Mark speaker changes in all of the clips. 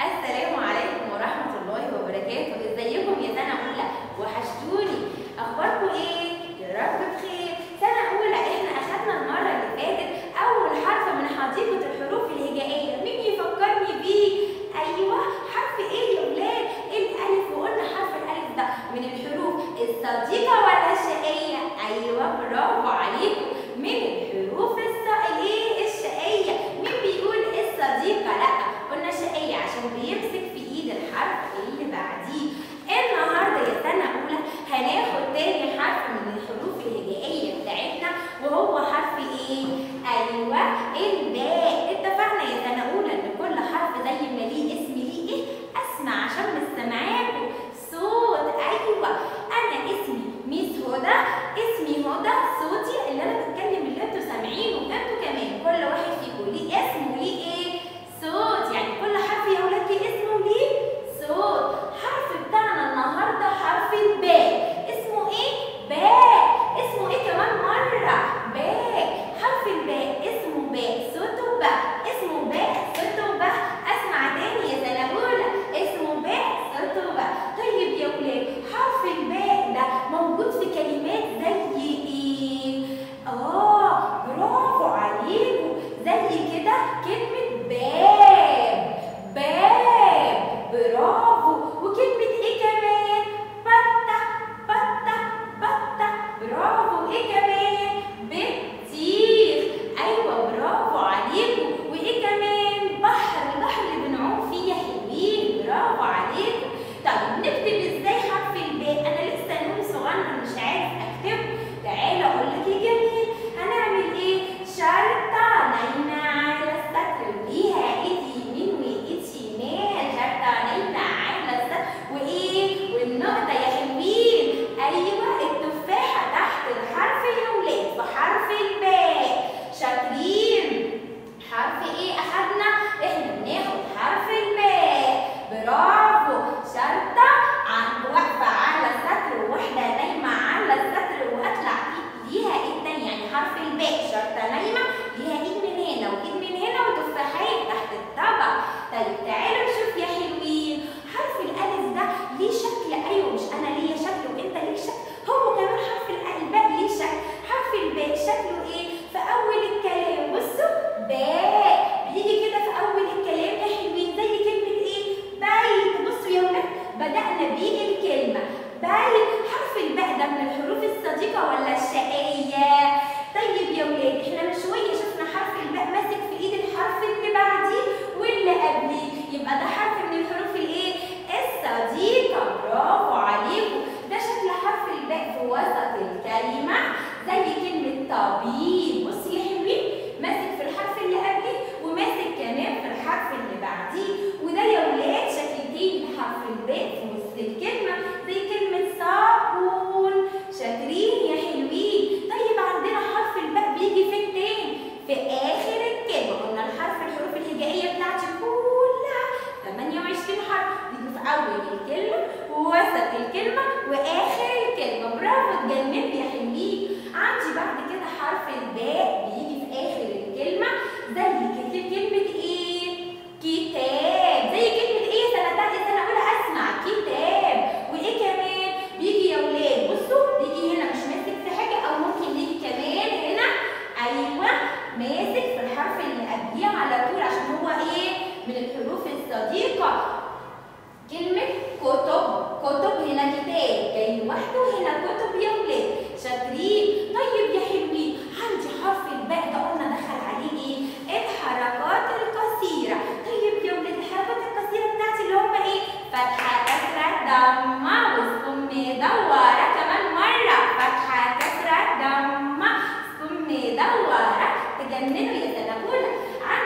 Speaker 1: السلام عليكم ورحمة الله وبركاته إزيكم يا سنة أولى وحشتوني أخباركم إيه؟ يا رب بخير سنة أولى إحنا أخدنا المرة اللي فاتت أول حرف من حديقة الحروف الهجائية مين يفكرني بيه؟ أيوه حرف إيه يا ولاد؟ الألف وقلنا حرف الألف ده من الحروف الصديقة ولا الشقية؟ أيوه برافو عليكم in الباء في وسط الكلمة زي كلمة طبيب. بصي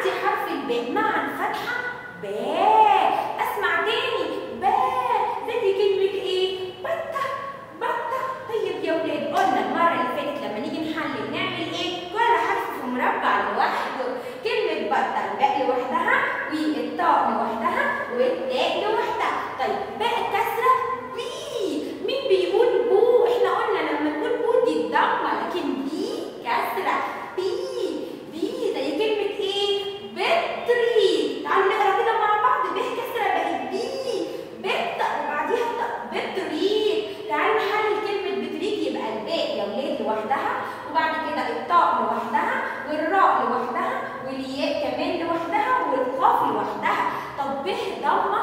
Speaker 1: عندي حرف الباء. مع الفتحة باء. أسمع تاني. لوحدها. طب ب ضمه